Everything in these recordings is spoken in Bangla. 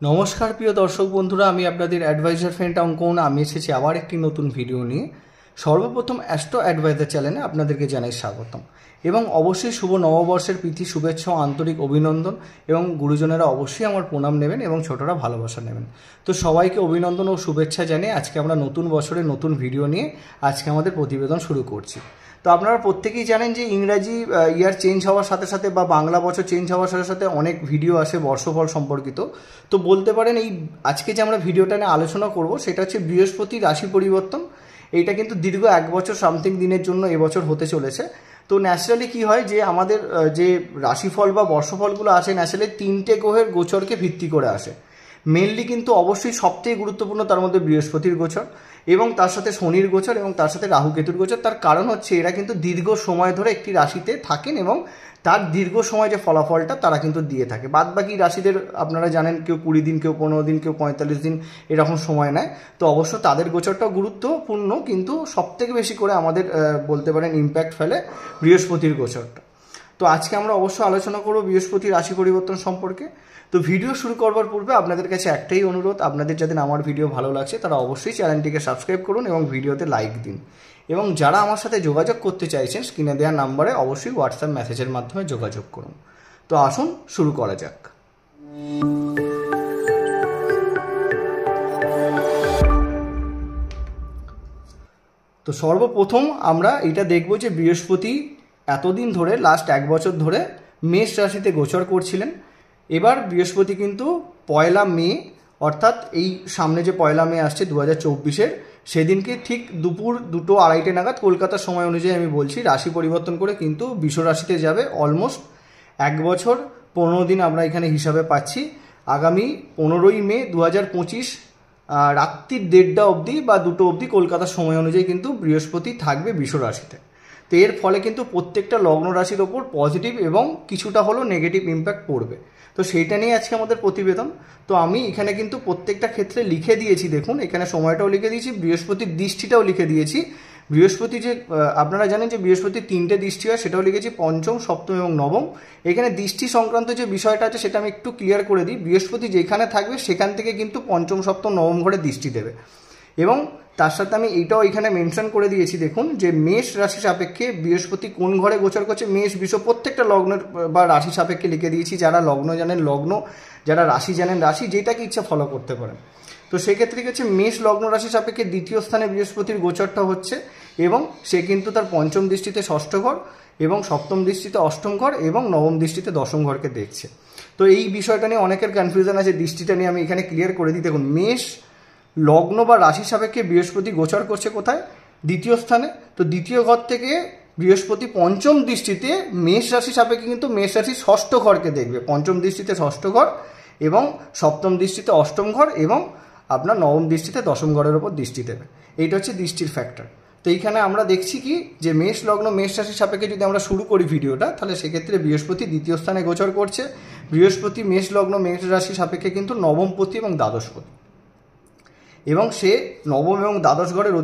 নমস্কার, প্রিয় দর্শক বন্ধুরা, আমি আপনাদের অ্যাডভাইজার ফ্রেন্ড অঙ্কন। আমি এসেছি আবার একটি নতুন ভিডিও নিয়ে। সর্বপ্রথম অ্যাস্ট্রো অ্যাডভাইজার চ্যানেলে আপনাদেরকে জানাই স্বাগতম। এবং অবশ্যই শুভ নববর্ষের প্রীতি, শুভেচ্ছা আন্তরিক অভিনন্দন এবং গুরুজনেরা অবশ্যই আমার প্রণাম নেবেন এবং ছোটরা ভালোবাসা নেবেন। তো সবাইকে অভিনন্দন ও শুভেচ্ছা জানিয়ে আজকে আমরা নতুন বছরের নতুন ভিডিও নিয়ে আজকে আমাদের প্রতিবেদন শুরু করছি। তো আপনারা প্রত্যেকেই জানেন যে ইংরাজি ইয়ার চেঞ্জ হওয়ার সাথে সাথে বা বাংলা বছর চেঞ্জ হওয়ার সাথে সাথে অনেক ভিডিও আসে বর্ষফল সম্পর্কিত। তো বলতে পারেন এই আজকে যে আমরা ভিডিওটা নিয়ে আলোচনা করব, সেটা হচ্ছে বৃহস্পতি রাশি পরিবর্তন। এইটা কিন্তু দীর্ঘ এক বছর সামথিং দিনের জন্য এবছর হতে চলেছে। তো ন্যাচারালি কি হয় যে আমাদের যে রাশিফল বা বর্ষফলগুলো আসে ন্যাচারালি তিনটে গ্রহের গোচরকে ভিত্তি করে আসে। মেনলি কিন্তু অবশ্যই সবথেকে গুরুত্বপূর্ণ তার মধ্যে বৃহস্পতির গোচর এবং তার সাথে শনির গোচর এবং তার সাথে রাহু কেতুর গোচর। তার কারণ হচ্ছে এরা কিন্তু দীর্ঘ সময় ধরে একটি রাশিতে থাকেন এবং তার দীর্ঘ সময় যে ফলাফলটা তারা কিন্তু দিয়ে থাকে। বাদ বাকি রাশিদের আপনারা জানেন কেউ কুড়ি দিন, কেউ পনেরো দিন, কেউ পঁয়তাল্লিশ দিন এরকম সময় নেয়। তো অবশ্য তাদের গোচরটাও গুরুত্বপূর্ণ কিন্তু সবথেকে বেশি করে আমাদের বলতে পারেন ইম্প্যাক্ট ফেলে বৃহস্পতির গোচরটা। তো আজকে আমরা অবশ্যই আলোচনা করব বৃহস্পতি রাশি পরিবর্তন সম্পর্কে। তো ভিডিও শুরু করবার পূর্বে আপনাদের কাছে একটাই অনুরোধ, আপনাদের যাদের আমার ভিডিও ভালো লাগছে তারা অবশ্যই চ্যানেলটিকে সাবস্ক্রাইব করুন এবং ভিডিওতে লাইক দিন। এবং যারা আমার সাথে যোগাযোগ করতে চাইছেন, স্ক্রিনে দেওয়ার নাম্বারে অবশ্যই হোয়াটসঅ্যাপ মেসেজের মাধ্যমে যোগাযোগ করুন। তো আসুন, শুরু করা যাক। তো সর্বপ্রথম আমরা এটা দেখব যে বৃহস্পতি এতদিন ধরে লাস্ট এক বছর ধরে মেষ রাশিতে গোচর করছিলেন। এবার বৃহস্পতি কিন্তু পয়লা মে, অর্থাৎ এই সামনে যে পয়লা মে আসছে দু হাজার চব্বিশের, সেদিনকে ঠিক দুপুর দুটো আড়াইটে নাগাদ কলকাতার সময় অনুযায়ী আমি বলছি, রাশি পরিবর্তন করে কিন্তু বিষ রাশিতে যাবে অলমোস্ট এক বছর, পনেরো দিন আমরা এখানে হিসাবে পাচ্ছি। আগামী পনেরোই মে দু হাজার পঁচিশ রাত্রির দেড়টা অবধি বা দুটো অবধি কলকাতার সময় অনুযায়ী কিন্তু বৃহস্পতি থাকবে বিষ রাশিতে। তো এর ফলে কিন্তু প্রত্যেকটা লগ্ন রাশির ওপর পজিটিভ এবং কিছুটা হলেও নেগেটিভ ইম্প্যাক্ট পড়বে। তো সেইটা নিয়ে আজকে আমাদের প্রতিবেদন। তো আমি এখানে কিন্তু প্রত্যেকটা ক্ষেত্রে লিখে দিয়েছি, দেখুন, এখানে সময়টাও লিখে দিয়েছি, বৃহস্পতির দৃষ্টিটাও লিখে দিয়েছি। বৃহস্পতি যে আপনারা জানেন যে বৃহস্পতির তিনটে দৃষ্টি হয়, সেটাও লিখেছি পঞ্চম, সপ্তম এবং নবম। এখানে দৃষ্টি সংক্রান্ত যে বিষয়টা আছে, সেটা আমি একটু ক্লিয়ার করে দিই। বৃহস্পতি যেখানে থাকবে, সেখান থেকে কিন্তু পঞ্চম, সপ্তম, নবম ঘরে দৃষ্টি দেবে। এবং তার সাথে আমি এইটাও এখানে মেনশন করে দিয়েছি, দেখুন, যে মেষ রাশি সাপেক্ষে বৃহস্পতি কোন ঘরে গোচর করছে? মেষ বিষ প্রত্যেকটা লগ্নের বা রাশি সাপেক্ষে লিখে দিয়েছি, যারা লগ্ন জানেন লগ্ন, যারা রাশি জানেন রাশি, যেটাকে ইচ্ছা ফলো করতে পারেন। তো সেক্ষেত্রে কি হচ্ছে? মেষ লগ্ন রাশি সাপেক্ষে দ্বিতীয় স্থানে বৃহস্পতির গোচরটা হচ্ছে এবং সে কিন্তু তার পঞ্চম দৃষ্টিতে ষষ্ঠ ঘর এবং সপ্তম দৃষ্টিতে অষ্টম ঘর এবং নবম দৃষ্টিতে দশম ঘরকে দেখছে। তো এই বিষয়টা নিয়ে অনেকের কনফিউশন আছে, দৃষ্টিটা নিয়ে আমি এখানে ক্লিয়ার করে দিই। দেখুন, মেষ লগ্ন বা রাশি সাপেক্ষে বৃহস্পতি গোচর করছে কোথায়? দ্বিতীয় স্থানে। তো দ্বিতীয় ঘর থেকে বৃহস্পতি পঞ্চম দৃষ্টিতে মেষ রাশি সাপেক্ষে কিন্তু মেষ রাশি ষষ্ঠ ঘরকে দেখবে। পঞ্চম দৃষ্টিতে ষষ্ঠ ঘর এবং সপ্তম দৃষ্টিতে অষ্টম ঘর এবং আপনার নবম দৃষ্টিতে দশম ঘরের ওপর দৃষ্টি দেবে। এইটা হচ্ছে দৃষ্টির ফ্যাক্টর তো এইখানে আমরা দেখছি কি? যে মেষ লগ্ন, মেষ রাশি সাপেক্ষে যদি আমরা শুরু করি ভিডিওটা, তাহলে সেক্ষেত্রে বৃহস্পতি দ্বিতীয় স্থানে গোচর করছে। বৃহস্পতি, মেষ লগ্ন, মেষ রাশি সাপেক্ষে কিন্তু নবমপতি এবং দ্বাদশপতি এবং সে নবম এবং দ্বাদশ ঘরের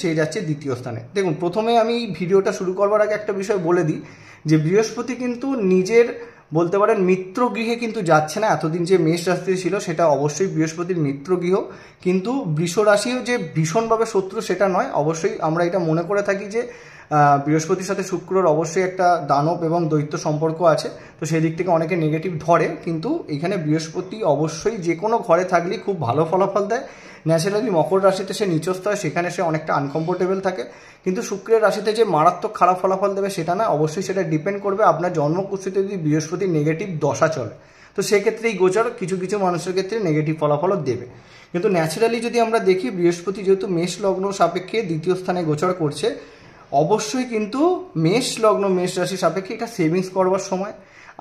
সে যাচ্ছে দ্বিতীয় স্থানে। দেখুন, প্রথমে আমি ভিডিওটা শুরু করবার আগে একটা বিষয় বলে দিই, যে বৃহস্পতি কিন্তু নিজের বলতে পারেন মিত্র গৃহে কিন্তু যাচ্ছে না। এতদিন যে মেষ রাশিতে ছিল, সেটা অবশ্যই বৃহস্পতির মিত্র গৃহ। কিন্তু বৃষ রাশিও যে ভীষণভাবে শত্রু, সেটা নয়। অবশ্যই আমরা এটা মনে করে থাকি যে বৃহস্পতির সাথে শুক্রর অবশ্যই একটা দানব এবং দৈত্য সম্পর্ক আছে। তো সেই দিক থেকে অনেকে নেগেটিভ ধরে, কিন্তু এখানে বৃহস্পতি অবশ্যই যে কোনো ঘরে থাকলেই খুব ভালো ফলাফল দেয়। ন্যাচারালি মকর রাশিতে সে নিচস্থ হয়, সেখানে সে অনেকটা আনকমফোর্টেবল থাকে। কিন্তু শুক্রের রাশিতে যে মারাত্মক খারাপ ফলাফল দেবে সেটা না, অবশ্যই সেটা ডিপেন্ড করবে আপনার জন্মকুষ্ঠিতে যদি বৃহস্পতি নেগেটিভ দশা চলে। তো সেক্ষেত্রে এই গোচর কিছু কিছু মানুষের ক্ষেত্রে নেগেটিভ ফলাফলও দেবে। কিন্তু ন্যাচারালি যদি আমরা দেখি, বৃহস্পতি যেহেতু মেষ লগ্ন সাপেক্ষে দ্বিতীয় স্থানে গোচর করছে, অবশ্যই কিন্তু মেষ লগ্ন, মেষ রাশি সাপেক্ষে এটা সেভিংস করবার সময়।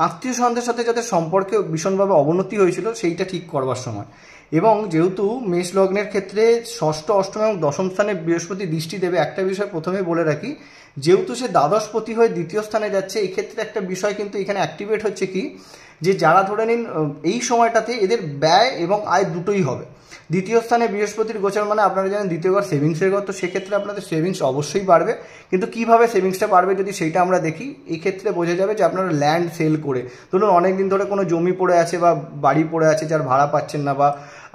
আত্মীয় স্বজনদের সাথে যাদের সম্পর্কে ভীষণভাবে অবনতি হয়েছিল, সেইটা ঠিক করবার সময়। এবং যেহেতু মেষ লগ্নের ক্ষেত্রে ষষ্ঠ, অষ্টম এবং দশম স্থানে বৃহস্পতি দৃষ্টি দেবে, একটা বিষয় প্রথমে বলে রাখি, যেহেতু সে দ্বাদশপতি হয়ে দ্বিতীয় স্থানে যাচ্ছে, এক্ষেত্রে একটা বিষয় কিন্তু এখানে অ্যাক্টিভেট হচ্ছে কি, যে যারা ধরে নিন, এই সময়টাতে এদের ব্যয় এবং আয় দুটোই হবে। দ্বিতীয় স্থানে বৃহস্পতির গোচর মানে আপনারা জানেন দ্বিতীয়বার সেভিংসের ঘর তো সেক্ষেত্রে আপনাদের সেভিংস অবশ্যই বাড়বে। কিন্তু কীভাবে সেভিংসটা বাড়বে যদি সেইটা আমরা দেখি, এক্ষেত্রে ক্ষেত্রে বোঝা যাবে যে আপনারা ল্যান্ড সেল করে, ধরুন অনেক দিন ধরে কোনো জমি পড়ে আছে বা বাড়ি পড়ে আছে যার ভাড়া পাচ্ছেন না বা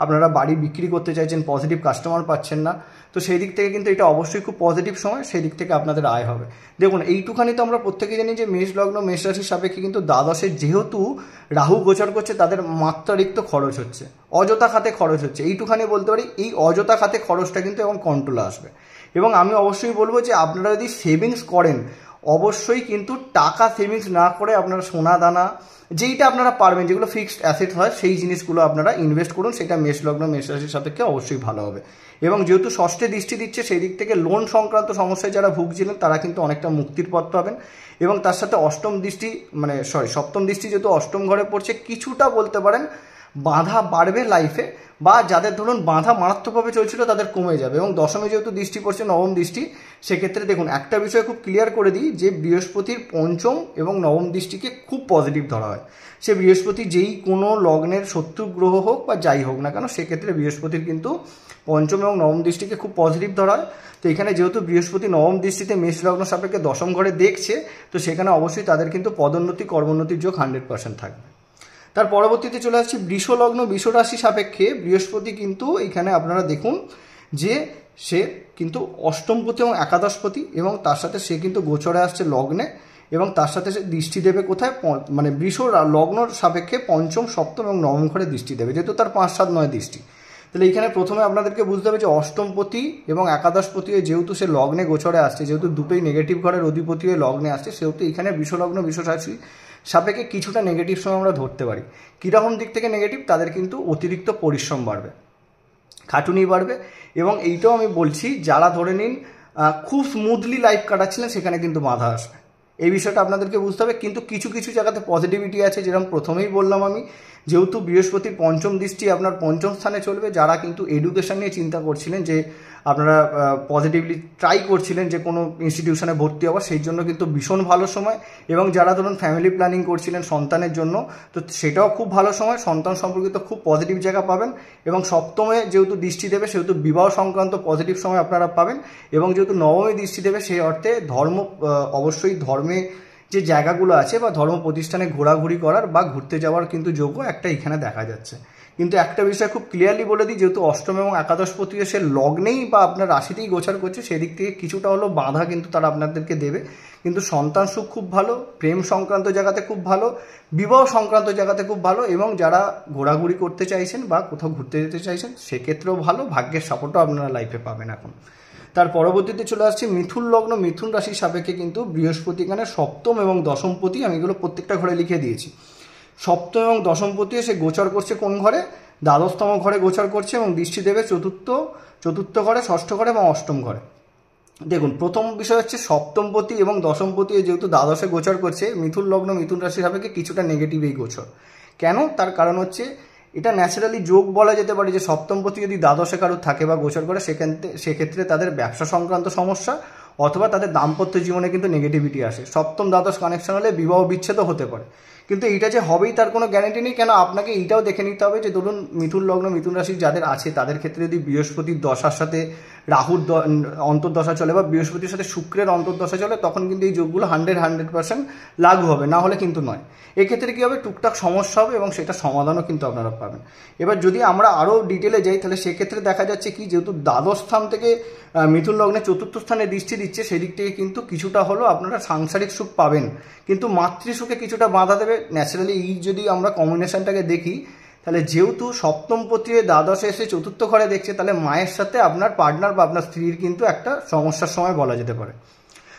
আপনারা বাড়ি বিক্রি করতে চাইছেন পজিটিভ কাস্টমার পাচ্ছেন না, তো সেই দিক থেকে কিন্তু এটা অবশ্যই খুব পজিটিভ সময়, সেই দিক থেকে আপনাদের আয় হবে। দেখুন, এইটুখানি তো আমরা প্রত্যেকে জানি যে মেষ লগ্ন, মেষ রাশির সাপেক্ষে কিন্তু দ্বাদশের যেহেতু রাহু গোচর করছে, তাদের মাত্রারিক্ত খরচ হচ্ছে, অযথা খাতে খরচ হচ্ছে। এইটুখানি বলতে পারি, এই অযথা খাতে খরচটা কিন্তু এখন কন্ট্রোলে আসবে। এবং আমি অবশ্যই বলব যে আপনারা যদি সেভিংস করেন, অবশ্যই কিন্তু টাকা সেভিংস না করে আপনারা সোনা দানা যেইটা আপনারা পারবেন, যেগুলো ফিক্সড অ্যাসেট হয়, সেই জিনিসগুলো আপনারা ইনভেস্ট করুন। সেটা মেষ লগ্ন, মেষ রাশির সাপেক্ষে অবশ্যই ভালো হবে। এবং যেহেতু ষষ্ঠে দৃষ্টি দিচ্ছে, সেই দিক থেকে লোন সংক্রান্ত সমস্যায় যারা ভুগছিলেন, তারা কিন্তু অনেকটা মুক্তির পথ পাবেন। এবং তার সাথে অষ্টম দৃষ্টি মানে সরি সপ্তম দৃষ্টি যেহেতু অষ্টম ঘরে পড়ছে, কিছুটা বলতে পারেন, বাধা বাড়বে লাইফে বা যাদের ধরুন বাঁধা মারাত্মকভাবে চলছিল, তাদের কমে যাবে। এবং দশমে যেহেতু দৃষ্টি পড়ছে, নবম দৃষ্টি, সেক্ষেত্রে দেখুন, একটা বিষয় খুব ক্লিয়ার করে দিই যে, বৃহস্পতির পঞ্চম এবং নবম দৃষ্টিকে খুব পজিটিভ ধরা হয়। সে বৃহস্পতি যেই কোনো লগ্নের শত্রু গ্রহ হোক বা যাই হোক না কেন, সেক্ষেত্রে বৃহস্পতির কিন্তু পঞ্চম এবং নবম দৃষ্টিকে খুব পজিটিভ ধরা হয়। তো এখানে যেহেতু বৃহস্পতি নবম দৃষ্টিতে মেষ লগ্ন সাপেক্ষে দশম ঘরে দেখছে, তো সেখানে অবশ্যই তাদের কিন্তু পদোন্নতি, কর্মোন্নতির যোগ হান্ড্রেড পার্সেন্ট থাকবে। তার পরবর্তীতে চলে আসছি বৃষলগ্ন রাশি সাপেক্ষে। বৃহস্পতি কিন্তু এখানে আপনারা দেখুন যে সে কিন্তু অষ্টমপতি এবং একাদশপতি এবং তার সাথে সে কিন্তু গোচরে আসছে লগ্নে এবং তার সাথে সে দৃষ্টি দেবে কোথায়? মানে বৃষ লগ্নর সাপেক্ষে পঞ্চম, সপ্তম এবং নবম ঘরে দৃষ্টি দেবে। যেহেতু তার পাঁচ, সাত, নয় দৃষ্টি। তাহলে এখানে প্রথমে আপনাদেরকে বুঝতে হবে যে অষ্টমপতি এবং একাদশপতি হয়ে যেহেতু সে লগ্নে গোচরে আসছে, যেহেতু দুটোই নেগেটিভ ঘরের অধিপতি হয়ে লগ্নে আসছে, সেহেতু এখানে বিশ্বলগ্ন বিশ্বরাশি সাপেক্ষে কিছুটা নেগেটিভ সময় আমরা ধরতে পারি। কীরকম দিক থেকে নেগেটিভ তাদের কিন্তু অতিরিক্ত পরিশ্রম বাড়বে, খাটুনি বাড়বে এবং এইটাও আমি বলছি, যারা ধরে নিন খুব স্মুথলি লাইফ কাটাচ্ছিলেন, সেখানে কিন্তু বাধা আসবে। এই বিষয়টা আপনাদেরকে বুঝতে হবে। কিন্তু কিছু কিছু জায়গাতে পজিটিভিটি আছে, যেরকম প্রথমেই বললাম আমি। যেহেতু বৃহস্পতির পঞ্চম দৃষ্টি আপনার পঞ্চম স্থানে চলবে, যারা কিন্তু এডুকেশন নিয়ে চিন্তা করছিলেন যে আপনারা পজিটিভলি ট্রাই করছিলেন যে কোনো ইনস্টিটিউশনে ভর্তি হওয়ার সেই জন্য কিন্তু ভীষণ ভালো সময়। এবং যারা ধরুন ফ্যামিলি প্ল্যানিং করছিলেন সন্তানের জন্য, তো সেটাও খুব ভালো সময়। সন্তান সম্পর্কিত খুব পজিটিভ জায়গা পাবেন। এবং সপ্তমে যেহেতু দৃষ্টি দেবে, সেহেতু বিবাহ সংক্রান্ত পজিটিভ সময় আপনারা পাবেন। এবং যেহেতু নবমে দৃষ্টি দেবে, সেই অর্থে ধর্ম অবশ্যই ধর্মে যে জায়গাগুলো আছে বা ধর্ম প্রতিষ্ঠানে ঘোরাঘুরি করার বা ঘুরতে যাওয়ার কিন্তু যোগ্য একটা এখানে দেখা যাচ্ছে। কিন্তু একটা বিষয় খুব ক্লিয়ারলি বলে দিই, যেহেতু অষ্টম এবং একাদশ সে লগ্নেই বা আপনার রাশিতেই গোচার করছে, সেদিক থেকে কিছুটা হলো বাধা কিন্তু তারা আপনাদেরকে দেবে। কিন্তু সন্তান সুখ খুব ভালো, প্রেম সংক্রান্ত জায়গাতে খুব ভালো, বিবাহ সংক্রান্ত জায়গাতে খুব ভালো এবং যারা ঘোরাঘুরি করতে চাইছেন বা কোথাও ঘুরতে যেতে চাইছেন, সেক্ষেত্রেও ভালো, ভাগ্যের সাপোর্টও আপনারা লাইফে পাবেন এখন। তার পরবর্তীতে চলে আসছে মিথুন লগ্ন। মিথুন রাশির সাপেক্ষে কিন্তু বৃহস্পতি এখানে সপ্তম এবং দশমপতি আমি এগুলো প্রত্যেকটা ঘরে লিখে দিয়েছি। সপ্তম এবং দশমপতি সে গোচর করছে কোন ঘরে? দ্বাদশতম ঘরে গোচর করছে এবং দৃষ্টি দেবে চতুর্থ চতুর্থ ঘরে, ষষ্ঠ ঘরে এবং অষ্টম ঘরে। দেখুন, প্রথম বিষয় হচ্ছে সপ্তমপতি এবং দশমপতি যেহেতু দ্বাদশে গোচর করছে, মিথুন লগ্ন, মিথুন রাশি সাপেক্ষে কিছুটা নেগেটিভ এই গোচর। কেন? তার কারণ হচ্ছে এটা ন্যাচারালি যোগ বলা যেতে পারে যে সপ্তম সপ্তমপতি যদি দ্বাদশে কারোর থাকে বা গোচর করে সেখান সেক্ষেত্রে তাদের ব্যবসা সংক্রান্ত সমস্যা অথবা তাদের দাম্পত্য জীবনে কিন্তু নেগেটিভিটি আসে। সপ্তম দ্বাদশ কানেকশন হলে বিবাহ বিচ্ছেদও হতে পারে। কিন্তু এইটা যে হবেই তার কোনো গ্যারান্টি নেই, কেন আপনাকে এইটাও দেখে নিতে হবে যে ধরুন মিথুন লগ্ন, মিথুন রাশি যাদের আছে, তাদের ক্ষেত্রে যদি বৃহস্পতির দশার সাথে রাহুর অন্তর্দশা চলে বা বৃহস্পতির সাথে শুক্রের অন্তর্দশা চলে, তখন কিন্তু এই যোগগুলো হান্ড্রেড হান্ড্রেড পার্সেন্ট লাগু হবে, না হলে কিন্তু নয়। এক্ষেত্রে কী হবে? টুকটাক সমস্যা হবে এবং সেটা সমাধানও কিন্তু আপনারা পাবেন। এবার যদি আমরা আরও ডিটেলে যাই, তাহলে সেক্ষেত্রে দেখা যাচ্ছে কি, যেহেতু দ্বাদশ স্থান থেকে মিথুন লগ্নে চতুর্থ স্থানে দৃষ্টি দিচ্ছে, সেদিক থেকে কিন্তু কিছুটা হলেও আপনারা সাংসারিক সুখ পাবেন। কিন্তু মাতৃসুখে কিছুটা বাধা দেবে। ন্যাচারালি এই যদি আমরা কম্বিনেশনটাকে দেখি তাহলে যেহেতু সপ্তম পতি দ্বাদশে এসে চতুর্থ ঘরে দেখছে, তাহলে মায়ের সাথে আপনার পার্টনার বা আপনার স্ত্রীর কিন্তু একটা সমস্যার সময় বলা যেতে পারে।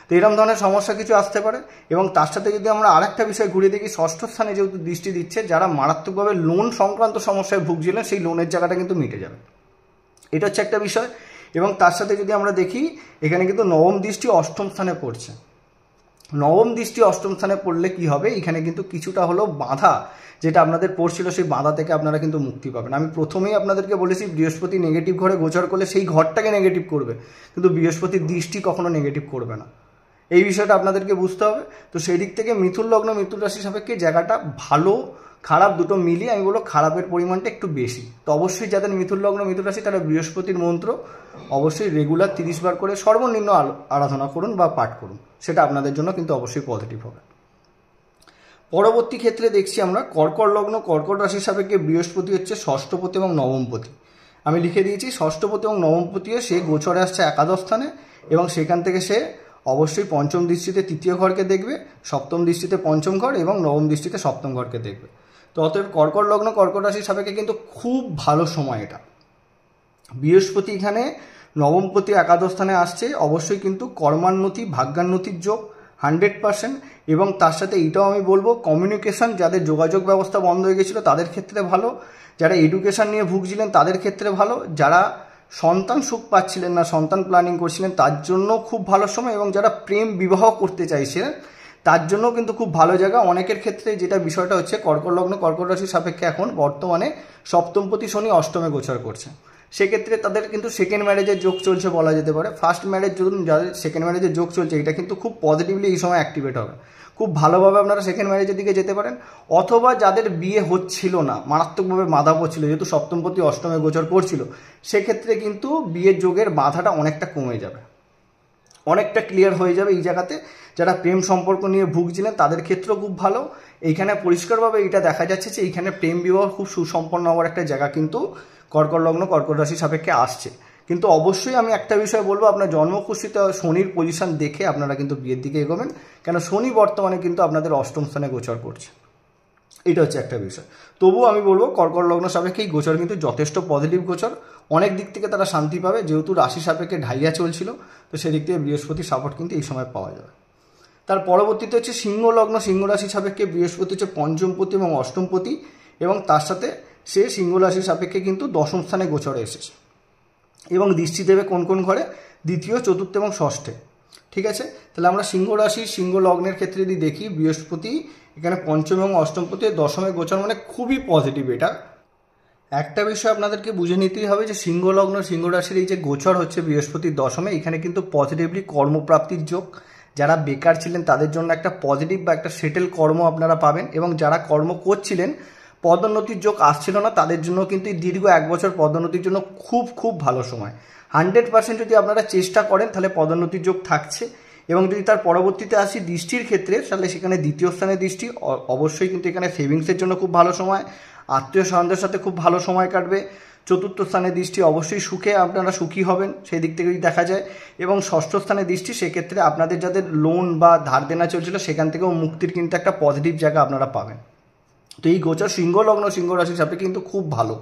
তো এরকম ধরনের সমস্যা কিছু আসতে পারে এবং তার সাথে যদি আমরা আরেকটা বিষয় ঘুরে দেখি, ষষ্ঠ স্থানে যেহেতু দৃষ্টি দিচ্ছে, যারা মারাত্মকভাবে লোন সংক্রান্ত সমস্যায় ভুগছিলেন, সেই লোনের জায়গাটা কিন্তু মিটে যাবে। এটা হচ্ছে একটা বিষয় এবং তার সাথে যদি আমরা দেখি, এখানে কিন্তু নবম দৃষ্টি অষ্টম স্থানে পড়ছে। নবম দৃষ্টি অষ্টম স্থানে পড়লে কি হবে? এখানে কিন্তু কিছুটা হলো বাধা যেটা আপনাদের পড়ছিল, সেই বাধা থেকে আপনারা কিন্তু মুক্তি পাবেন। আমি প্রথমেই আপনাদেরকে বলেছি, বৃহস্পতি নেগেটিভ ঘরে গোচর করলে সেই ঘরটাকে নেগেটিভ করবে। কিন্তু বৃহস্পতির দৃষ্টি কখনো নেগেটিভ করবে না। এই বিষয়টা আপনাদেরকে বুঝতে হবে। তো সেই দিক থেকে মিথুন লগ্ন, মিথুন রাশি সাপেক্ষে জায়গাটা ভালো, খারাপ দুটো মিলিয়ে আমি বলব খারাপের পরিমাণটা একটু বেশি। তো অবশ্যই যাদের মিথুন লগ্ন, মিথুন রাশি, তারা বৃহস্পতির মন্ত্র অবশ্যই রেগুলার তিরিশ বার করে সর্বনিম্ন আরাধনা করুন বা পাঠ করুন। সেটা আপনাদের জন্য কিন্তু অবশ্যই পজিটিভ হবে। পরবর্তী ক্ষেত্রে দেখছি আমরা কর্কট লগ্ন, কর্কট রাশির সাপেক্ষে বৃহস্পতি হচ্ছে ষষ্ঠপতি এবং নবমপতি। আমি লিখে দিয়েছি, ষষ্ঠপতি এবং নবমপতিও সে গোচরে আসছে একাদশ স্থানে এবং সেখান থেকে সে অবশ্যই পঞ্চম দৃষ্টিতে তৃতীয় ঘরকে দেখবে, সপ্তম দৃষ্টিতে পঞ্চম ঘর এবং নবম দৃষ্টিতে সপ্তম ঘরকে দেখবে। তো অতএব কর্কট লগ্ন, কর্কট রাশির সাপেক্ষে কিন্তু খুব ভালো সময় এটা। বৃহস্পতি এখানে নবমপতি একাদশ স্থানে আসছে, অবশ্যই কিন্তু কর্মান্নতি, ভাগ্যান্নতির যোগ, হান্ড্রেড পার্সেন্ট। এবং তার সাথে এটাও আমি বলব, কমিউনিকেশন, যাদের যোগাযোগ ব্যবস্থা বন্ধ হয়ে গেছিল, তাদের ক্ষেত্রে ভালো। যারা এডুকেশন নিয়ে ভুগছিলেন, তাদের ক্ষেত্রে ভালো। যারা সন্তান সুখ পাচ্ছিলেন না, সন্তান প্ল্যানিং করছিলেন, তার জন্য খুব ভালো সময়। এবং যারা প্রেম বিবাহ করতে চাইছিলেন, তার জন্য কিন্তু খুব ভালো জায়গা। অনেকের ক্ষেত্রে যেটা বিষয়টা হচ্ছে, কর্কট লগ্ন, কর্কট রাশির সাপেক্ষে এখন বর্তমানে সপ্তমপতি শনি অষ্টমে গোচর করছে। সেক্ষেত্রে তাদের কিন্তু সেকেন্ড ম্যারেজের যোগ চলছে বলা যেতে পারে। ফার্স্ট ম্যারেজ ধরুন যাদের সেকেন্ড ম্যারেজের যোগ চলছে, এটা কিন্তু খুব পজিটিভলি এই সময় অ্যাক্টিভেট হবে। খুব ভালোভাবে আপনারা সেকেন্ড ম্যারেজের দিকে যেতে পারেন। অথবা যাদের বিয়ে হচ্ছিল না, মারাত্মকভাবে বাধা পড়ছিল যেহেতু সপ্তমপতি অষ্টমে গোচর করছিল, সেক্ষেত্রে কিন্তু বিয়ের যোগের বাধাটা অনেকটা কমে যাবে। অনেকটা ক্লিয়ার হয়ে যাবে এই জায়গাতে। যারা প্রেম সম্পর্ক নিয়ে ভুগছিলেন, তাদের ক্ষেত্রেও খুব ভালো। এইখানে পরিষ্কারভাবে এটা দেখা যাচ্ছে যে এইখানে প্রেম বিবাহ খুব সুসম্পন্ন হওয়ার একটা জায়গা কিন্তু কর্কট লগ্ন, কর্কট রাশি সাপেক্ষে আসছে। কিন্তু অবশ্যই আমি একটা বিষয় বলব, আপনার জন্মকুষ্ঠিতে শনির পজিশন দেখে আপনারা কিন্তু বিয়ের দিকে এগোবেন, কেন শনি বর্তমানে কিন্তু আপনাদের অষ্টম স্থানে গোচর করছে। এটা হচ্ছে একটা বিষয়। তবুও আমি বলব, কর্কট লগ্ন সাপেক্ষে এই গোচর কিন্তু যথেষ্ট পজিটিভ গোচর। অনেক দিক থেকে তারা শান্তি পাবে, যেহেতু রাশি সাপেক্ষে ঢাইয়া চলছিল, তো সেদিক থেকে বৃহস্পতি সাপোর্ট কিন্তু এই সময় পাওয়া যাবে। তার পরবর্তীতে হচ্ছে সিংহ লগ্ন সিংহ রাশি সাপেক্ষে বৃহস্পতি হচ্ছে পঞ্চমপতি এবং অষ্টমপতি এবং তার সাথে সে সিংহ রাশির সাপেক্ষে কিন্তু দশম স্থানে গোচরে এসেছে। এবং দৃষ্টি দেবে কোন কোন ঘরে? দ্বিতীয়, চতুর্থ এবং ষষ্ঠে। ঠিক আছে? তাহলে আমরা সিংহ রাশি সিংহ লগ্নের ক্ষেত্রে যদি দেখি, বৃহস্পতি এখানে পঞ্চম এবং অষ্টমপতি দশমে গোচর মানে খুবই পজিটিভ এটা। একটা বিষয় আপনাদেরকে বুঝে নিতেই হবে যে সিংহ লগ্ন সিংহ রাশির এই যে গোচর হচ্ছে বৃহস্পতির দশমে, এখানে কিন্তু পজিটিভলি কর্মপ্রাপ্তির যোগ। যারা বেকার ছিলেন তাদের জন্য একটা পজিটিভ বা একটা সেটেল কর্ম আপনারা পাবেন এবং যারা কর্ম করছিলেন, পদোন্নতির যোগ আসছিল না, তাদের জন্য কিন্তু দীর্ঘ এক বছর পদোন্নতির জন্য খুব খুব ভালো সময়। হান্ড্রেড পার্সেন্ট যদি আপনারা চেষ্টা করেন, তাহলে পদোন্নতির যোগ থাকছে এবং যদি তার পরবর্তীতে আসি দৃষ্টির ক্ষেত্রে, তাহলে সেখানে দ্বিতীয় স্থানে দৃষ্টি অবশ্যই কিন্তু এখানে সেভিংসের জন্য খুব ভালো সময়, আত্মীয় স্বজনদের সাথে খুব ভালো সময় কাটবে। চতুর্থ স্থানে দৃষ্টি অবশ্যই সুখে আপনারা সুখী হবেন, সেই দিক থেকে যদি দেখা যায়। এবং ষষ্ঠ স্থানে দৃষ্টি, সেক্ষেত্রে আপনাদের যাদের লোন বা ধার দেনা চলছিল, সেখান থেকেও মুক্তির কিন্তু একটা পজিটিভ জায়গা আপনারা পাবেন। তো এই গোচর সিংহ লগ্ন, সিংহ রাশির সাথে কিন্তু খুব ভালো।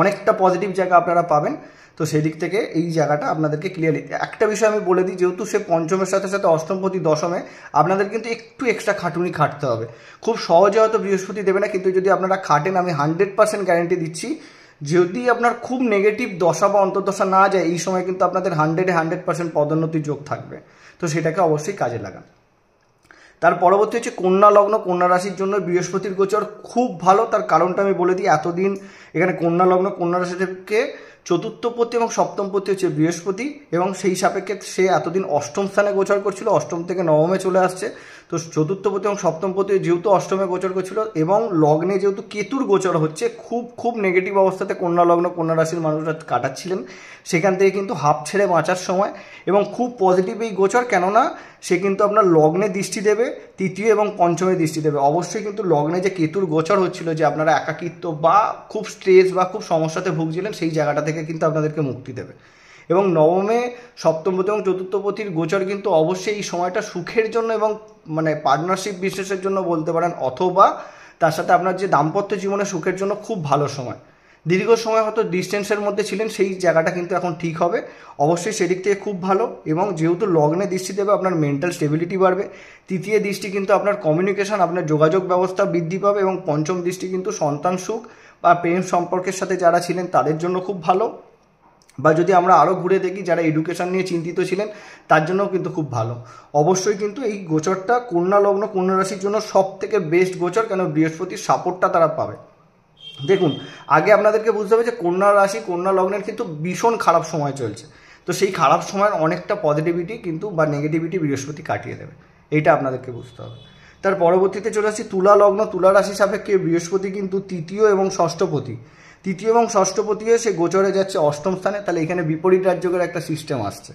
অনেকটা পজিটিভ জায়গা আপনারা পাবেন। তো সেই দিক থেকে এই জায়গাটা আপনাদেরকে ক্লিয়ারলি একটা বিষয় আমি বলে দিই, যেহেতু সে পঞ্চমের সাথে সাথে অষ্টমপতি দশমে, আপনাদের কিন্তু একটু এক্সট্রা খাটুনি খাটতে হবে। খুব সহজে হয়তো বৃহস্পতি দেবে না, কিন্তু যদি আপনারা খাটেন, আমি হান্ড্রেড পার্সেন্ট গ্যারেন্টি দিচ্ছি যদি আপনার খুব নেগেটিভ দশা বা অন্তর্দশা না যায়, এই সময় কিন্তু আপনাদের হান্ড্রেডে হান্ড্রেড পার্সেন্ট পদোন্নতি যোগ থাকবে। তো সেটাকে অবশ্যই কাজে লাগান। তার পরবর্তী হচ্ছে কন্যা লগ্ন, কন্যা রাশির জন্য বৃহস্পতির গোচর খুব ভালো। তার কারণটা আমি বলে দিই, এতদিন এখানে কন্যা লগ্ন, কন্যা রাশি থেকে চতুর্থপতি এবং সপ্তমপতি হচ্ছে বৃহস্পতি এবং সেই সাপেক্ষে সে এতদিন অষ্টম স্থানে গোচর করছিল, অষ্টম থেকে নবমে চলে আসছে। তো চতুর্থপতি এবং সপ্তমপতি যেহেতু অষ্টমে গোচর করছিল এবং লগ্নে যেহেতু কেতুর গোচর হচ্ছে, খুব খুব নেগেটিভ অবস্থাতে কন্যা লগ্ন, কন্যা রাশির মানুষরা কাটাচ্ছিলেন। সেখান থেকে কিন্তু হাফ ছেড়ে বাঁচার সময় এবং খুব পজিটিভ এই গোচর, কেননা সে কিন্তু আপনার লগ্নে দৃষ্টি দেবে, তৃতীয় এবং পঞ্চমে দৃষ্টি দেবে। অবশ্যই কিন্তু লগ্নে যে কেতুর গোচর হচ্ছিল, যে আপনারা একাকিত্ব বা খুব স্ট্রেস বা খুব সমস্যাতে ভুগছিলেন, সেই জায়গাটা থেকে কিন্তু আপনাদেরকে মুক্তি দেবে। এবং নবমে সপ্তমপতি এবং চতুর্থপতির গোচর কিন্তু অবশ্যই এই সময়টা সুখের জন্য এবং মানে পার্টনারশিপ বিশেষের জন্য বলতে পারেন অথবা তার সাথে আপনার যে দাম্পত্য জীবনে সুখের জন্য খুব ভালো সময়। দীর্ঘ সময় হয়তো ডিস্টেন্সের মধ্যে ছিলেন, সেই জায়গাটা কিন্তু এখন ঠিক হবে। অবশ্যই সেদিক থেকে খুব ভালো এবং যেহেতু লগ্নে দৃষ্টি দেবে, আপনার মেন্টাল স্টেবিলিটি বাড়বে। তৃতীয় দৃষ্টি কিন্তু আপনার কমিউনিকেশন আপনার যোগাযোগ ব্যবস্থা বৃদ্ধি পাবে এবং পঞ্চম দৃষ্টি কিন্তু সন্তান সুখ বা প্রেম সম্পর্কের সাথে যারা ছিলেন তাদের জন্য খুব ভালো। বা যদি আমরা আরও ঘুরে দেখি যারা এডুকেশন নিয়ে চিন্তিত ছিলেন, তার জন্যও কিন্তু খুব ভালো। অবশ্যই কিন্তু এই গোচরটা কন্যা লগ্ন, কন্যা রাশির জন্য সব থেকে বেস্ট গোচর, কেন বৃহস্পতির সাপোর্টটা তারা পাবে। দেখুন, আগে আপনাদেরকে বুঝতে হবে যে কন্যা রাশি, কন্যা লগ্নের কিন্তু ভীষণ খারাপ সময় চলছে। তো সেই খারাপ সময়ের অনেকটা পজিটিভিটি কিন্তু বা নেগেটিভিটি বৃহস্পতি কাটিয়ে দেবে। এইটা আপনাদেরকে বুঝতে হবে। তার পরবর্তীতে চলে আসছি তুলা লগ্ন। তুলা রাশি সাপেক্ষে বৃহস্পতি কিন্তু তৃতীয় এবং ষষ্ঠপতি তৃতীয় এবং ষষ্ঠপতি হয়ে সে গোচরে যাচ্ছে অষ্টম স্থানে, তাহলে এখানে বিপরীত রাজ্যকের একটা সিস্টেম আসছে।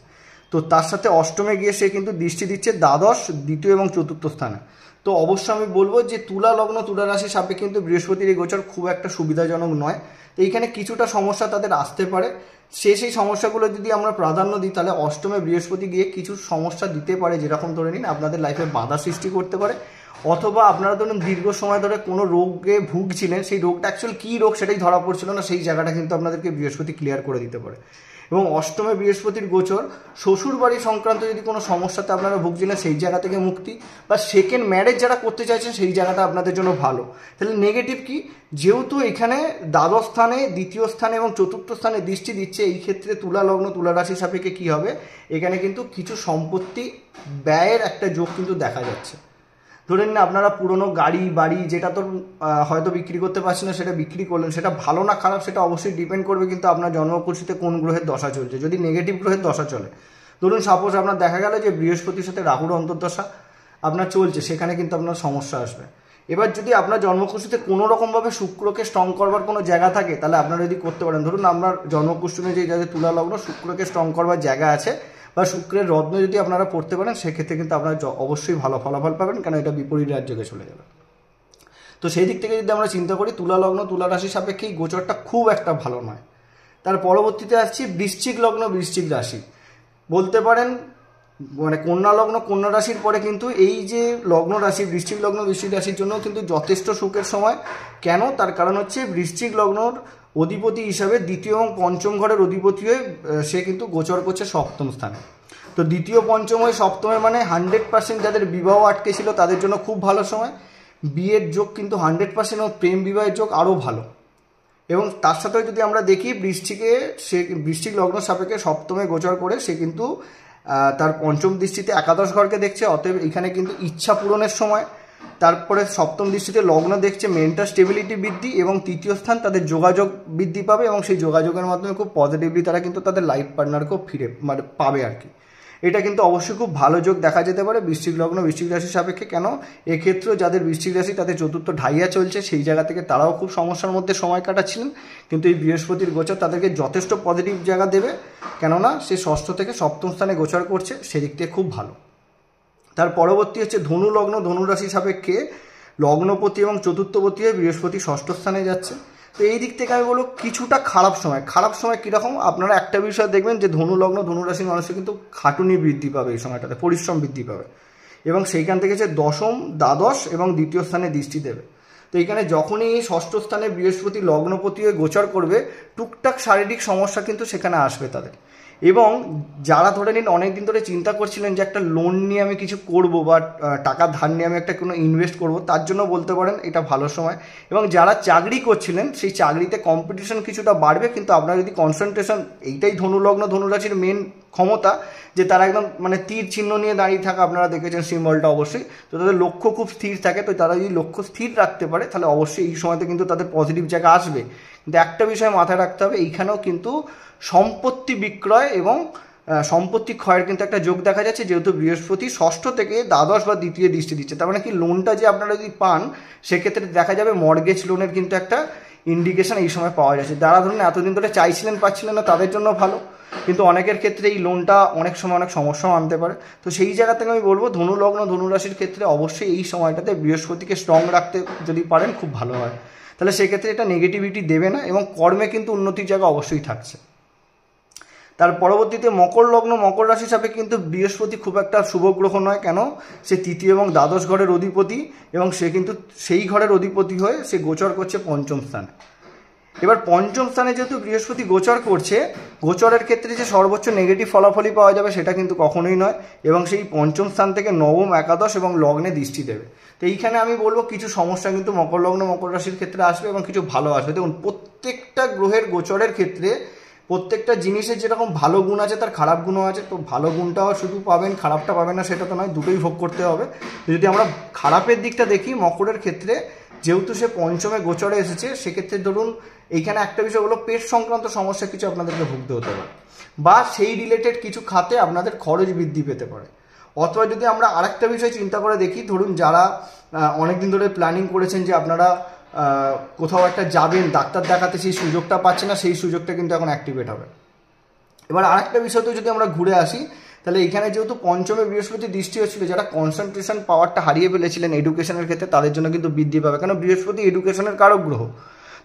তো তার সাথে অষ্টমে গিয়ে সে কিন্তু দৃষ্টি দিচ্ছে দ্বাদশ, দ্বিতীয় এবং চতুর্থ স্থানে। তো অবশ্য আমি বলব যে তুলা লগ্ন, তুলা রাশি সাপে কিন্তু বৃহস্পতির এই গোচর খুব একটা সুবিধাজনক নয়। তো এইখানে কিছুটা সমস্যা তাদের আসতে পারে। সে সেই সমস্যাগুলো যদি আমরা প্রাধান্য দিই, তাহলে অষ্টমে বৃহস্পতি গিয়ে কিছু সমস্যা দিতে পারে, যেরকম ধরে নিন আপনাদের লাইফে বাধা সৃষ্টি করতে পারে। অথবা আপনারা ধরুন দীর্ঘ সময় ধরে কোনো রোগে ভুগছিলেন, সেই রোগটা অ্যাকচুয়ালি কী রোগ সেটাই ধরা পড়ছিল না, সেই জায়গাটা কিন্তু আপনাদেরকে বৃহস্পতি ক্লিয়ার করে দিতে পারে। এবং অষ্টমে বৃহস্পতির গোচর শ্বশুর বাড়ি সংক্রান্ত যদি কোনো সমস্যাতে আপনারা ভুগছিলেন, সেই জায়গা থেকে মুক্তি। বা সেকেন্ড ম্যারেজ যারা করতে চাইছেন, সেই জায়গাটা আপনাদের জন্য ভালো। তাহলে নেগেটিভ কি? যেহেতু এখানে দ্বাদশ স্থানে, দ্বিতীয় স্থানে এবং চতুর্থ স্থানে দৃষ্টি দিচ্ছে, এই ক্ষেত্রে তুলা লগ্ন, তুলা রাশি সাপেক্ষে কী হবে? এখানে কিন্তু কিছু সম্পত্তি ব্যয়ের একটা যোগ কিন্তু দেখা যাচ্ছে। ধরেন না, আপনারা পুরনো গাড়ি, বাড়ি যেটা তো হয়তো বিক্রি করতে পারছেন না, সেটা বিক্রি করলেন, সেটা ভালো না, খারাপ, সেটা অবশ্যই ডিপেন্ড করবে কিন্তু আপনার জন্মকুশিতে কোন গ্রহের দশা চলছে। যদি নেগেটিভ গ্রহের দশা চলে, ধরুন সাপোজ আপনার দেখা গেল যে বৃহস্পতির সাথে রাহুর অন্তর্দশা আপনার চলছে, সেখানে কিন্তু আপনার সমস্যা আসবে। এবার যদি আপনার জন্মকুষ্ঠিতে কোনো রকমভাবে শুক্রকে স্ট্রং করবার কোনো জায়গা থাকে, তাহলে আপনারা যদি করতে পারেন। ধরুন আপনার জন্মকুষ্ঠনে যে যাদের তুলা লগ্ন, শুক্রকে স্ট্রং করবার জায়গা আছে বা শুক্রের রত্ন যদি আপনারা পড়তে পারেন, সেক্ষেত্রে কিন্তু আপনারা অবশ্যই ভালো ফলাফল পাবেন কারণ এটা বিপরীত রাজ্যকে চলে যাবে। তো সেই দিক থেকে যদি আমরা চিন্তা করি, তুলা লগ্ন, তুলা রাশি সাপেক্ষে গোচরটা খুব একটা ভালো নয়। তার পরবর্তীতে আসছি বৃশ্চিক লগ্ন, বৃশ্চিক রাশি। বলতে পারেন মানে কন্যা লগ্ন, কন্যা রাশির পরে কিন্তু এই যে লগ্ন রাশি, বৃশ্চিক লগ্ন, বৃশ্চিক রাশির জন্য কিন্তু যথেষ্ট সুখের সময়। কেন? তার কারণ হচ্ছে বৃশ্চিক লগ্নর অধিপতি হিসাবে দ্বিতীয় এবং পঞ্চম ঘরের অধিপতি হয়ে সে কিন্তু গোচর করছে সপ্তম স্থানে। তো দ্বিতীয়, পঞ্চম হয়ে সপ্তমে মানে হান্ড্রেড পার্সেন্ট যাদের বিবাহ আটকে ছিল তাদের জন্য খুব ভালো সময়। বিয়ের যোগ কিন্তু হান্ড্রেড পার্সেন্ট ও প্রেম বিবাহের যোগ আরও ভালো। এবং তার সাথে যদি আমরা দেখি, বৃষ্টিকে সে, বৃষ্টিক লগ্ন সাপেক্ষে সপ্তমে গোচর করে সে কিন্তু তার পঞ্চম দৃষ্টিতে একাদশ ঘরকে দেখছে, অতএব এখানে কিন্তু ইচ্ছা পূরণের সময়। তারপরে সপ্তম দৃষ্টিতে লগ্ন দেখছে মেন্টাল স্টেবিলিটি বৃদ্ধি এবং তৃতীয় স্থান তাদের যোগাযোগ বৃদ্ধি পাবে এবং সেই যোগাযোগের মাধ্যমে খুব পজিটিভলি তারা কিন্তু তাদের লাইফ পার্টনারকেও ফিরে মানে পাবে আর কি। এটা কিন্তু অবশ্যই খুব ভালো যোগ দেখা যেতে পারে বৃশ্চিক লগ্ন, বৃশ্চিক রাশির সাপেক্ষে। কেন? এক্ষেত্রেও যাদের বৃশ্চিক রাশি তাদের চতুর্থ ঢাইয়া চলছে, সেই জায়গা থেকে তারাও খুব সমস্যার মধ্যে সময় কাটাচ্ছিলেন। কিন্তু এই বৃহস্পতির গোচর তাদেরকে যথেষ্ট পজিটিভ জায়গা দেবে। কেননা সে ষষ্ঠ থেকে সপ্তম স্থানে গোচর করছে, সেদিক থেকে খুব ভালো। তার পরবর্তী হচ্ছে ধনু লগ্ন ধনুরাশি সাপেক্ষে লগ্নপতি এবং চতুর্থপতি হয়ে বৃহস্পতি ষষ্ঠ স্থানে যাচ্ছে। তো এই দিক থেকে আমি বলব কিছুটা খারাপ সময়। খারাপ সময় কীরকম? আপনারা একটা বিষয় দেখবেন যে ধনু লগ্ন, ধনু রাশির মানুষের কিন্তু খাটুনি বৃদ্ধি পাবে এই সময়টাতে, পরিশ্রম বৃদ্ধি পাবে। এবং সেইখান থেকে যে দশম, দ্বাদশ এবং দ্বিতীয় স্থানে দৃষ্টি দেবে। তো এখানে যখনই ষষ্ঠ স্থানে বৃহস্পতি লগ্নপতি হয়ে গোচর করবে, টুকটাক শারীরিক সমস্যা কিন্তু সেখানে আসবে তাদের। এবং যারা ধরে নিন অনেকদিন ধরে চিন্তা করছিলেন যে একটা লোন নিয়ে আমি কিছু করব বা টাকা ধার নিয়ে আমি একটা কোনো ইনভেস্ট করব, তার জন্য বলতে পারেন এটা ভালো সময়। এবং যারা চাকরি করছিলেন, সেই চাকরিতে কম্পিটিশন কিছুটা বাড়বে, কিন্তু আপনার যদি কনসেন্ট্রেশন এইটাই ধনুলগ্ন ধনুরাশির মেন ক্ষমতা, যে তারা একদম মানে তীর চিহ্ন নিয়ে দাঁড়িয়ে থাকা আপনারা দেখেছেন সিম্বলটা অবশ্যই। তো তাদের লক্ষ্য খুব স্থির থাকে, তো তারা যদি লক্ষ্য স্থির রাখতে পারে, তাহলে অবশ্যই এই সময়তে কিন্তু তাদের পজিটিভ জায়গা আসবে। কিন্তু একটা বিষয় মাথায় রাখতে হবে, এইখানেও কিন্তু সম্পত্তি বিক্রয় এবং সম্পত্তি ক্ষয়ের কিন্তু একটা যোগ দেখা যাচ্ছে, যেহেতু বৃহস্পতি ষষ্ঠ থেকে দ্বাদশ বা দ্বিতীয় দৃষ্টি দিচ্ছে। তার মানে কি লোনটা যে আপনারা যদি পান, সেক্ষেত্রে দেখা যাবে মর্গেজ লোনের কিন্তু একটা ইন্ডিকেশন এই সময় পাওয়া যাচ্ছে। যারা ধরুন এতদিন ধরে চাইছিলেন, পাচ্ছিলেন না, তাদের জন্য ভালো। কিন্তু অনেকের ক্ষেত্রে এই লোনটা অনেক সময় অনেক সমস্যাও আনতে পারে। তো সেই জায়গা থেকে আমি বলব, ধনুলগ্ন, ধনুরাশির ক্ষেত্রে অবশ্যই এই সময়টাতে বৃহস্পতিকে স্ট্রং রাখতে যদি পারেন, খুব ভালো হয়। তাহলে সেক্ষেত্রে এটা নেগেটিভিটি দেবে না এবং কর্মে কিন্তু উন্নতির জায়গা অবশ্যই থাকছে। তার পরবর্তীতে মকর লগ্ন, মকর রাশি হিসাবে কিন্তু বৃহস্পতি খুব একটা শুভ গ্রহ নয়। কেন? সে তৃতীয় এবং দ্বাদশ ঘরের অধিপতি এবং সে কিন্তু সেই ঘরের অধিপতি হয়ে সে গোচর করছে পঞ্চম স্থানে। এবার পঞ্চম স্থানে যেহেতু বৃহস্পতি গোচর করছে, গোচরের ক্ষেত্রে যে সর্বোচ্চ নেগেটিভ ফলাফলই পাওয়া যাবে সেটা কিন্তু কখনোই নয়, এবং সেই পঞ্চম স্থান থেকে নবম, একাদশ এবং লগ্নে দৃষ্টি দেবে। তো এইখানে আমি বলব কিছু সমস্যা কিন্তু মকর লগ্ন, মকর রাশির ক্ষেত্রে আসবে এবং কিছু ভালো আসবে। দেখুন, প্রত্যেকটা গ্রহের গোচরের ক্ষেত্রে প্রত্যেকটা জিনিসের যেরকম ভালো গুণ আছে, তার খারাপ গুণও আছে, তো ভালো গুণটাও শুধু পাবেন, খারাপটা পাবেন না, সেটা তো নয়, দুটোই ভোগ করতে হবে। যদি আমরা খারাপের দিকটা দেখি, মকরের ক্ষেত্রে যেহেতু সে পঞ্চমে গোচরে এসেছে, সেক্ষেত্রে ধরুন এইখানে একটা বিষয় হলো, পেট সংক্রান্ত সমস্যা কিছু আপনাদেরকে ভুগতে হতে পারে বা সেই রিলেটেড কিছু খাতে আপনাদের খরচ বৃদ্ধি পেতে পারে। অথবা যদি আমরা আরেকটা বিষয় চিন্তা করে দেখি, ধরুন যারা অনেকদিন ধরে প্ল্যানিং করেছেন যে আপনারা কোথাও একটা যাবেন, ডাক্তার দেখাতে সেই সুযোগটা পাচ্ছে না, সেই সুযোগটা কিন্তু এখন অ্যাক্টিভেট হবে। এবার আরেকটা বিষয়তে যদি আমরা ঘুরে আসি তাহলে এখানে যেহেতু পঞ্চমে বৃহস্পতি দৃষ্টি হচ্ছিল, যারা কনসেন্ট্রেশন পাওয়ারটা হারিয়ে ফেলেছিলেন এডুকেশনের ক্ষেত্রে, তাদের জন্য কিন্তু বৃদ্ধি পাবে। কারণ বৃহস্পতি এডুকেশনের কারক গ্রহ।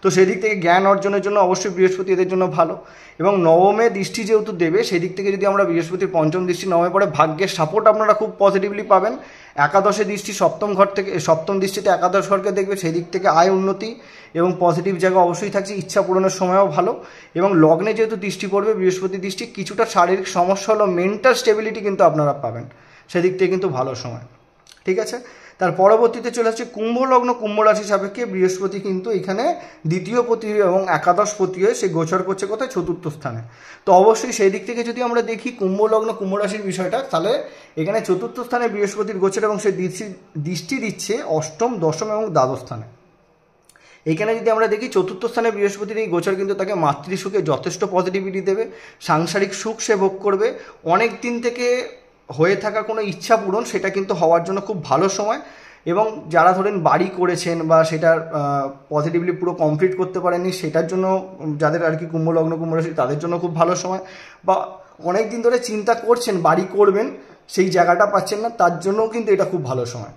তো সেদিক থেকে জ্ঞান অর্জনের জন্য অবশ্যই বৃহস্পতি এদের জন্য ভালো। এবং নবমে দৃষ্টি যেহেতু দেবে, সেদিক থেকে যদি আমরা বৃহস্পতির পঞ্চম দৃষ্টি, নবমে পরে ভাগ্যের সাপোর্ট আপনারা খুব পজিটিভলি পাবেন। একাদশে দৃষ্টি সপ্তম ঘর থেকে, সপ্তম দৃষ্টিতে একাদশ ঘরকে দেখবে সেই দিক থেকে আয় উন্নতি এবং পজিটিভ জায়গা অবশ্যই থাকছে, ইচ্ছা পূরণের সময়ও ভালো এবং লগ্নে যেহেতু দৃষ্টি পড়বে, বৃহস্পতি দৃষ্টি, কিছুটা শারীরিক সমস্যা হলো মেন্টাল স্টেবিলিটি কিন্তু আপনারা পাবেন। সেদিক থেকে কিন্তু ভালো সময়। ঠিক আছে? তার পরবর্তীতে চলে আসছে কুম্ভ লগ্ন, কুম্ভ রাশি সাপেক্ষে বৃহস্পতি কিন্তু এখানে দ্বিতীয় পতি এবং একাদশ পতি হয়ে সে গোচর করছে কোথায়? চতুর্থ স্থানে। তো অবশ্যই সেই দিক থেকে যদি আমরা দেখি কুম্ভ লগ্ন, কুম্ভ রাশির বিষয়টা, তাহলে এখানে চতুর্থ স্থানে বৃহস্পতির গোচর এবং সে দৃষ্টি দৃষ্টি দিচ্ছে অষ্টম, দশম এবং দ্বাদশ স্থানে। এখানে যদি আমরা দেখি চতুর্থ স্থানে বৃহস্পতির এই গোচর কিন্তু তাকে মাতৃসুখে যথেষ্ট পজিটিভিটি দেবে, সাংসারিক সুখ সে ভোগ করবে। অনেক দিন থেকে হয়ে থাকা কোনো ইচ্ছা পূরণ, সেটা কিন্তু হওয়ার জন্য খুব ভালো সময়। এবং যারা ধরেন বাড়ি করেছেন বা সেটার পজিটিভলি পুরো কমপ্লিট করতে পারেননি, সেটার জন্য যাদের আর কি কুম্ভ লগ্ন কুম্ভ রাশি তাদের জন্য খুব ভালো সময়। বা অনেক দিন ধরে চিন্তা করছেন, বাড়ি করবেন, সেই জায়গাটা পাচ্ছেন না, তার জন্যও কিন্তু এটা খুব ভালো সময়।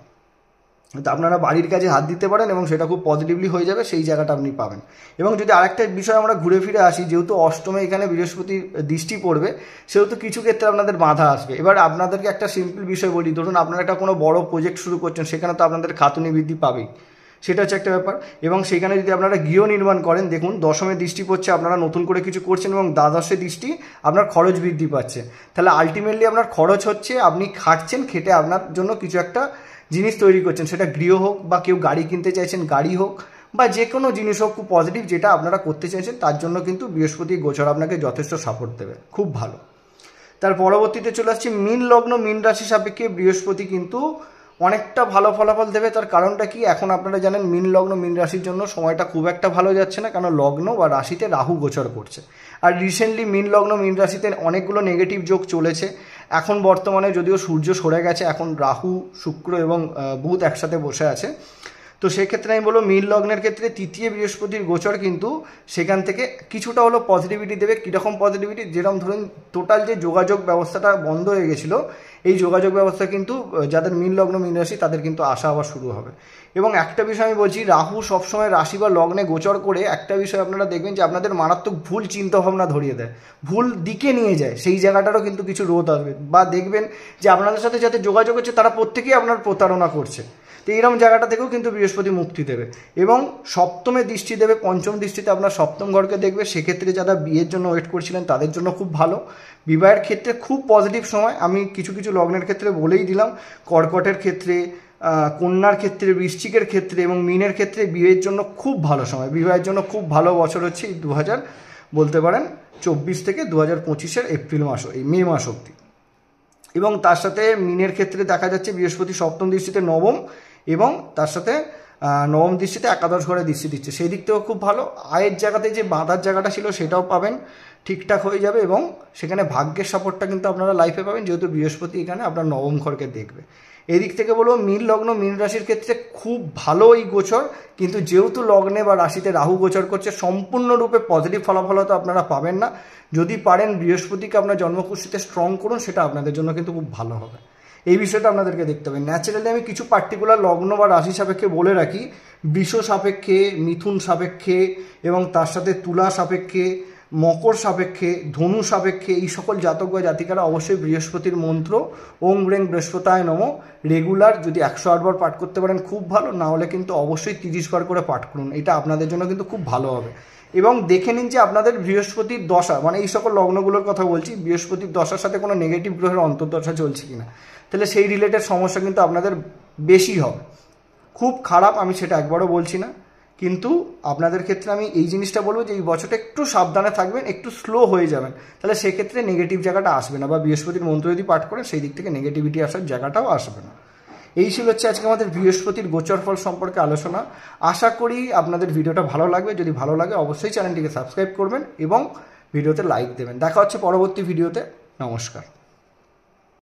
তো আপনারা বাড়ির কাজে হাত দিতে পারেন এবং সেটা খুব পজিটিভলি হয়ে যাবে, সেই জায়গাটা আপনি পাবেন। এবং যদি আরেকটা বিষয় আমরা ঘুরে ফিরে আসি, যেহেতু অষ্টমে এখানে বৃহস্পতির দৃষ্টি পড়বে, সেহেতু কিছু ক্ষেত্রে আপনাদের বাধা আসবে। এবার আপনাদেরকে একটা সিম্পল বিষয় বলি, ধরুন আপনারা একটা কোনো বড় প্রজেক্ট শুরু করছেন, সেখানে তো আপনাদের খাতুনি বৃদ্ধি পাবেই। সেটা হচ্ছে একটা ব্যাপার। এবং সেখানে যদি আপনারা গৃহ নির্মাণ করেন, দেখুন দশমে দৃষ্টি পড়ছে, আপনারা নতুন করে কিছু করছেন এবং দ্বাদশে দৃষ্টি, আপনার খরচ বৃদ্ধি পাচ্ছে। তাহলে আলটিমেটলি আপনার খরচ হচ্ছে, আপনি খাটছেন, খেটে আপনার জন্য কিছু একটা জিনিস তৈরি করছেন, সেটা গৃহ হোক বা কেউ গাড়ি কিনতে চাইছেন, গাড়ি হোক বা যে কোনো জিনিস হোক, খুব পজিটিভ যেটা আপনারা করতে চাইছেন, তার জন্য কিন্তু বৃহস্পতি গোচর আপনাকে যথেষ্ট সাপোর্ট দেবে। খুব ভালো। তার পরবর্তীতে চলে আসছি, মিন লগ্ন, মিন রাশি সাপেক্ষে বৃহস্পতি কিন্তু অনেকটা ভালো ফলাফল দেবে। তার কারণটা কি? এখন আপনারা জানেন, মিন লগ্ন, মিন রাশির জন্য সময়টা খুব একটা ভালো যাচ্ছে না কারণ লগ্ন বা রাশিতে রাহু গোচর করছে। আর রিসেন্টলি মিন লগ্ন, মিন রাশিতে অনেকগুলো নেগেটিভ যোগ চলেছে। এখন বর্তমানে যদিও সূর্য সরে গেছে, এখন রাহু, শুক্র এবং বুধ একসাথে বসে আছে। তো সেক্ষেত্রে আমি বলব মিল লগ্নের ক্ষেত্রে তৃতীয় বৃহস্পতির গোচর কিন্তু সেখান থেকে কিছুটা হলো পজিটিভিটি দেবে। কীরকম পজিটিভিটি যেরকম ধরুন টোটাল যে যোগাযোগ ব্যবস্থাটা বন্ধ হয়ে গেছিল, এই যোগাযোগ ব্যবস্থা কিন্তু যাদের মিল লগ্ন, মিন রাশি, তাদের কিন্তু আসা আবার শুরু হবে। এবং একটা বিষয় আমি বলছি, রাহু সবসময় রাশি বা লগ্নে গোচর করে একটা বিষয় আপনারা দেখবেন যে আপনাদের মারাত্মক ভুল চিন্তাভাবনা ধরিয়ে দেয়। ভুল দিকে নিয়ে যায়, সেই জায়গাটারও কিন্তু কিছু রোধ আসবে। বা দেখবেন যে আপনাদের সাথে যাতে যোগাযোগ হচ্ছে, তারা প্রত্যেকেই আপনার প্রতারণা করছে। তো এইরকম জায়গাটা থেকেও কিন্তু বৃহস্পতি মুক্তি দেবে। এবং সপ্তমে দৃষ্টি দেবে, পঞ্চম দৃষ্টিতে আপনার সপ্তম ঘরকে দেখবে, সেক্ষেত্রে যারা বিয়ের জন্য ওয়েট করছিলেন, তাদের জন্য খুব ভালো। বিবাহের ক্ষেত্রে খুব পজিটিভ সময়, আমি কিছু কিছু লগ্নের ক্ষেত্রে বলেই দিলাম, কর্কটের ক্ষেত্রে কন্যার ক্ষেত্রে, বৃশ্চিকের ক্ষেত্রে এবং মিনের ক্ষেত্রে বিয়ের জন্য খুব ভালো সময়। বিবাহের জন্য খুব ভালো বছর হচ্ছে দু বলতে পারেন চব্বিশ থেকে দু হাজার পঁচিশের এপ্রিল মাস, এই মে মাস অবধি। এবং তার সাথে মিনের ক্ষেত্রে দেখা যাচ্ছে বৃহস্পতি সপ্তম দৃষ্টিতে নবম এবং তার সাথে নবম দৃষ্টিতে একাদশ ঘরে দৃষ্টি দিচ্ছে। সেই দিক থেকেও খুব ভালো। আয়ের জায়গাতে যে বাঁধার জায়গাটা ছিল সেটাও পাবেন, ঠিকঠাক হয়ে যাবে এবং সেখানে ভাগ্যের সাপোর্টটা কিন্তু আপনারা লাইফে পাবেন, যেহেতু বৃহস্পতি এখানে আপনার নবম ঘরকে দেখবে। এদিক থেকে বলব মীন লগ্ন, মীন রাশির ক্ষেত্রে খুব ভালো এই গোচর। কিন্তু যেহেতু লগ্নে বা রাশিতে রাহু গোচর করছে, সম্পূর্ণরূপে পজিটিভ ফলাফল তো আপনারা পাবেন না। যদি পারেন, বৃহস্পতিকে আপনার জন্মকুষ্ঠিতে স্ট্রং করুন, সেটা আপনাদের জন্য কিন্তু খুব ভালো হবে। এই বিষয়টা আপনাদেরকে দেখতে হবে। ন্যাচারালি আমি কিছু পার্টিকুলার লগ্ন বা রাশি সাপেক্ষে বলে রাখি। বিষ সাপেক্ষে, মিথুন সাপেক্ষে এবং তার সাথে তুলা সাপেক্ষে মকর সাপেক্ষে, ধনু সাপেক্ষে এই সকল জাতক বা জাতিকারা অবশ্যই বৃহস্পতির মন্ত্র, ওং ব্রেং বৃহস্পতায় নম। রেগুলার যদি একশো আটবার পাঠ করতে পারেন, খুব ভালো। না হলে কিন্তু অবশ্যই তিরিশ বার করে পাঠ করুন। এটা আপনাদের জন্য কিন্তু খুব ভালো হবে। এবং দেখে নিন যে আপনাদের বৃহস্পতির দশা মানে এই সকল লগ্নগুলোর কথা বলছি, বৃহস্পতির দশার সাথে কোনো নেগেটিভ গ্রহের অন্তর্দশা চলছে কিনা। তাহলে সেই রিলেটেড সমস্যা কিন্তু আপনাদের বেশি হবে। খুব খারাপ, আমি সেটা একবারও বলছি না। কিন্তু আপনাদের ক্ষেত্রে আমি এই জিনিসটা বলব যে এই বছরটা একটু সাবধানে থাকবেন, একটু স্লো হয়ে যাবেন। তাহলে সেক্ষেত্রে নেগেটিভ জায়গাটা আসবে না বা বৃহস্পতির মন্ত্র যদি পাঠ করেন, সেই দিক থেকে নেগেটিভিটি আসার জায়গাটাও আসবে না। এই ছিল হচ্ছে আজকে আমাদের বৃহস্পতির গোচর ফল সম্পর্কে আলোচনা। আশা করি আপনাদের ভিডিওটা ভালো লাগবে। যদি ভালো লাগে, অবশ্যই চ্যানেলটিকে সাবস্ক্রাইব করবেন এবং ভিডিওতে লাইক দেবেন। দেখা হচ্ছে পরবর্তী ভিডিওতে। নমস্কার।